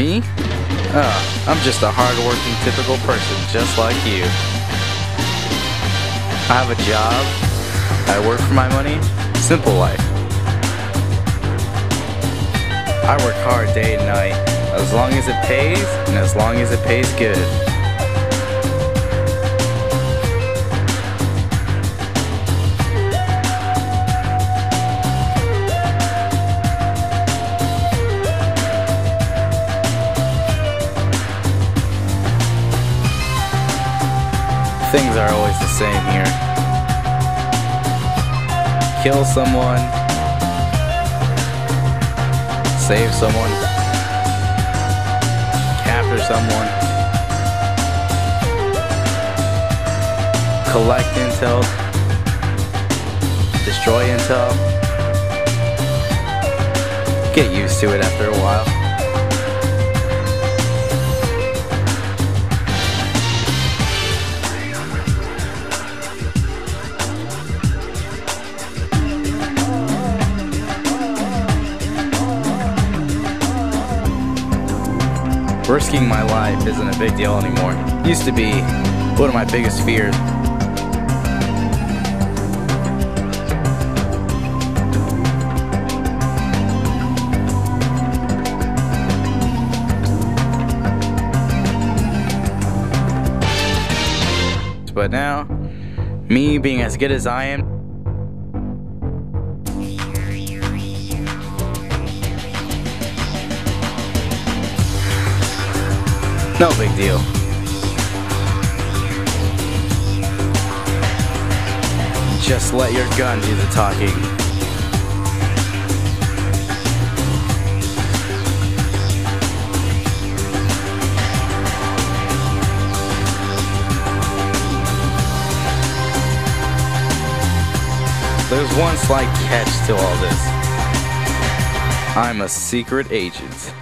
Me? Oh, I'm just a hardworking, typical person, just like you. I have a job. I work for my money. Simple life. I work hard day and night, as long as it pays, and as long as it pays good. The same here. Kill someone, save someone, capture someone, collect intel, destroy intel. Get used to it after a while. Risking my life isn't a big deal anymore. Used to be one of my biggest fears. But now, me being as good as I am, no big deal. Just let your gun do the talking. There's one slight catch to all this. I'm a secret agent.